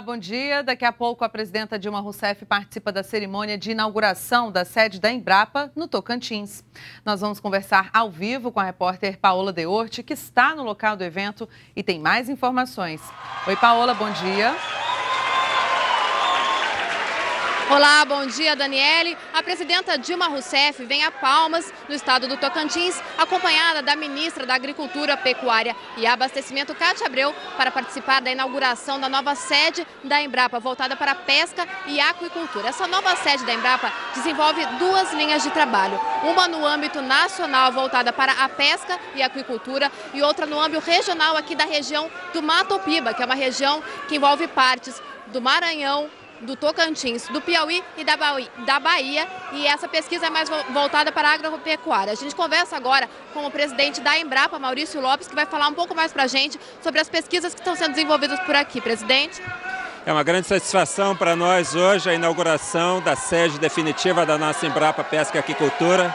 Bom dia. Daqui a pouco a presidenta Dilma Rousseff participa da cerimônia de inauguração da sede da Embrapa no Tocantins. Nós vamos conversar ao vivo com a repórter Paola Deorte, que está no local do evento e tem mais informações. Oi, Paola, bom dia. Olá, bom dia, Daniele. A presidenta Dilma Rousseff vem a Palmas, no estado do Tocantins, acompanhada da ministra da Agricultura, Pecuária e Abastecimento, Cátia Abreu, para participar da inauguração da nova sede da Embrapa, voltada para pesca e aquicultura. Essa nova sede da Embrapa desenvolve duas linhas de trabalho, uma no âmbito nacional, voltada para a pesca e aquicultura, e outra no âmbito regional aqui da região do Mato Piba, que é uma região que envolve partes do Maranhão, do Tocantins, do Piauí e da Bahia. E essa pesquisa é mais voltada para a agropecuária. A gente conversa agora com o presidente da Embrapa, Maurício Lopes, que vai falar um pouco mais para a gente sobre as pesquisas que estão sendo desenvolvidas por aqui. Presidente. É uma grande satisfação para nós hoje a inauguração da sede definitiva da nossa Embrapa Pesca e Aquicultura.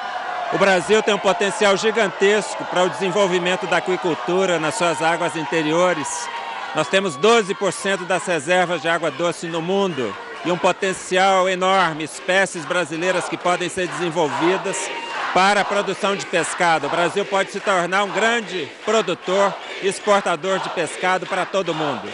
O Brasil tem um potencial gigantesco para o desenvolvimento da aquicultura nas suas águas interiores nós temos 12% das reservas de água doce no mundo e um potencial enorme, espécies brasileiras que podem ser desenvolvidas para a produção de pescado. O Brasil pode se tornar um grande produtor e exportador de pescado para todo mundo.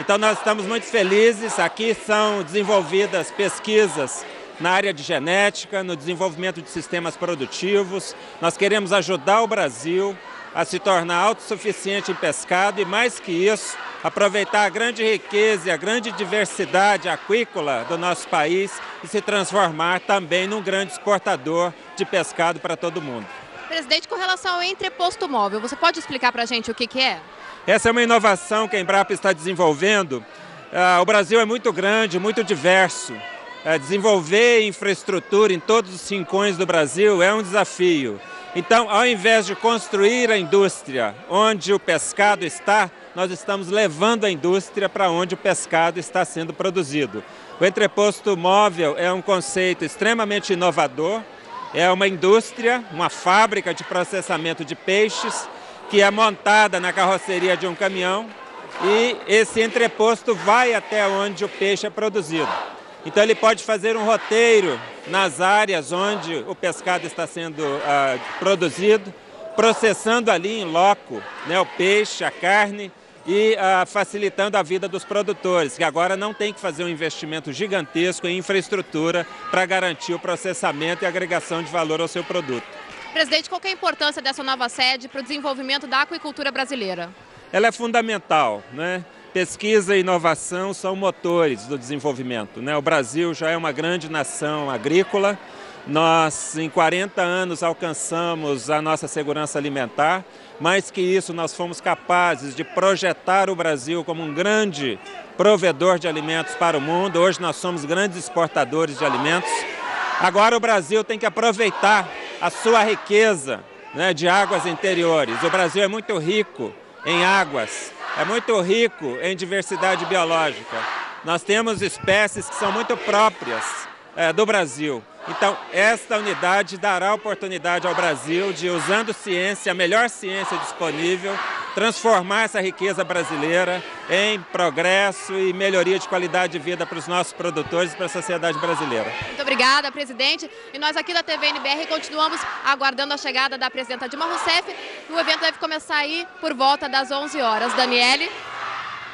Então nós estamos muito felizes. Aqui são desenvolvidas pesquisas na área de genética, no desenvolvimento de sistemas produtivos. Nós queremos ajudar o Brasil a se tornar autossuficiente em pescado e, mais que isso, aproveitar a grande riqueza e a grande diversidade aquícola do nosso país e se transformar também num grande exportador de pescado para todo mundo. Presidente, com relação ao entreposto móvel, você pode explicar para a gente o que, que é? Essa é uma inovação que a Embrapa está desenvolvendo. Uh, o Brasil é muito grande, muito diverso. Uh, desenvolver infraestrutura em todos os rincões do Brasil é um desafio. Então, ao invés de construir a indústria onde o pescado está, nós estamos levando a indústria para onde o pescado está sendo produzido. O entreposto móvel é um conceito extremamente inovador, é uma indústria, uma fábrica de processamento de peixes que é montada na carroceria de um caminhão e esse entreposto vai até onde o peixe é produzido. Então ele pode fazer um roteiro nas áreas onde o pescado está sendo uh, produzido, processando ali em loco né, o peixe, a carne e uh, facilitando a vida dos produtores, que agora não tem que fazer um investimento gigantesco em infraestrutura para garantir o processamento e agregação de valor ao seu produto. Presidente, qual é a importância dessa nova sede para o desenvolvimento da aquicultura brasileira? Ela é fundamental, né? Pesquisa e inovação são motores do desenvolvimento. Né? O Brasil já é uma grande nação agrícola. Nós, em 40 anos, alcançamos a nossa segurança alimentar. Mais que isso, nós fomos capazes de projetar o Brasil como um grande provedor de alimentos para o mundo. Hoje nós somos grandes exportadores de alimentos. Agora o Brasil tem que aproveitar a sua riqueza né, de águas interiores. O Brasil é muito rico em águas é muito rico em diversidade biológica. Nós temos espécies que são muito próprias é, do Brasil. Então, esta unidade dará oportunidade ao Brasil de, usando ciência, a melhor ciência disponível, transformar essa riqueza brasileira em progresso e melhoria de qualidade de vida para os nossos produtores e para a sociedade brasileira. Muito obrigada, presidente. E nós aqui da TV NBR continuamos aguardando a chegada da presidenta Dilma Rousseff. O evento deve começar aí por volta das 11 horas. Daniele.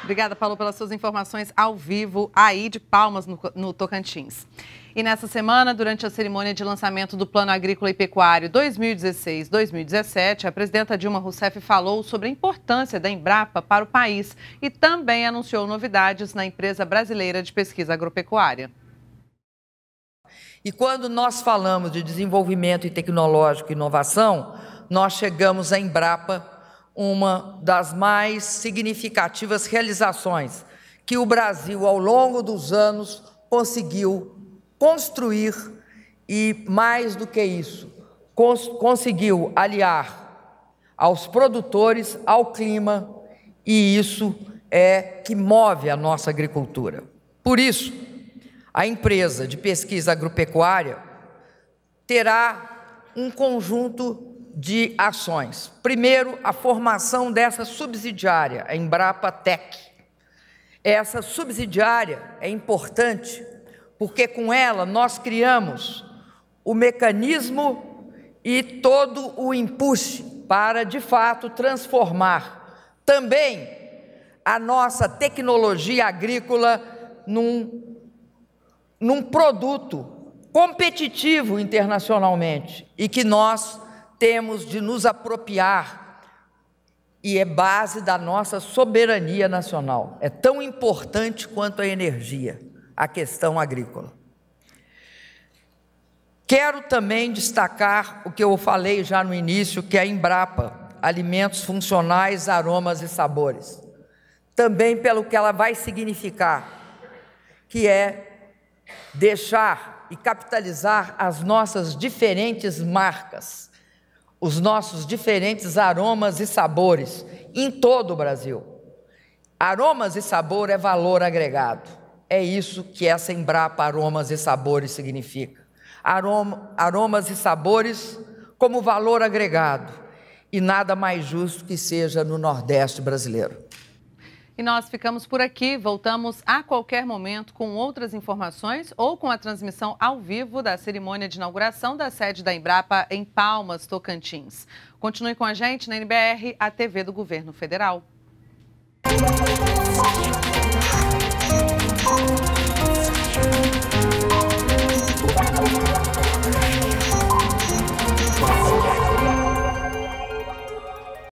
Obrigada, Paulo, pelas suas informações ao vivo aí de Palmas, no, no Tocantins. E nessa semana, durante a cerimônia de lançamento do Plano Agrícola e Pecuário 2016-2017, a presidenta Dilma Rousseff falou sobre a importância da Embrapa para o país e também anunciou novidades na empresa brasileira de pesquisa agropecuária. E quando nós falamos de desenvolvimento tecnológico e inovação, nós chegamos à Embrapa, uma das mais significativas realizações que o Brasil, ao longo dos anos, conseguiu construir e, mais do que isso, cons conseguiu aliar aos produtores, ao clima, e isso é que move a nossa agricultura. Por isso, a empresa de pesquisa agropecuária terá um conjunto de ações. Primeiro, a formação dessa subsidiária, a Embrapa Tech, Essa subsidiária é importante porque com ela nós criamos o mecanismo e todo o impulso para, de fato, transformar também a nossa tecnologia agrícola num, num produto competitivo internacionalmente e que nós temos de nos apropriar e é base da nossa soberania nacional. É tão importante quanto a energia, a questão agrícola. Quero também destacar o que eu falei já no início, que é a Embrapa, Alimentos Funcionais, Aromas e Sabores. Também pelo que ela vai significar, que é deixar e capitalizar as nossas diferentes marcas, os nossos diferentes aromas e sabores em todo o Brasil. Aromas e sabor é valor agregado. É isso que essa Embrapa Aromas e Sabores significa aroma, aromas e sabores como valor agregado. E nada mais justo que seja no Nordeste brasileiro. E nós ficamos por aqui. Voltamos a qualquer momento com outras informações ou com a transmissão ao vivo da cerimônia de inauguração da sede da Embrapa em Palmas, Tocantins. Continue com a gente na NBR, a TV do Governo Federal.